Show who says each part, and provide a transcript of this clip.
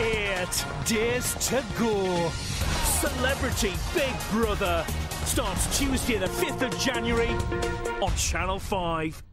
Speaker 1: It days to go. Celebrity Big Brother starts Tuesday, the 5th of January on Channel 5.